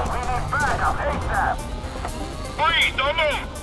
We need backup ASAP! Please, don't move!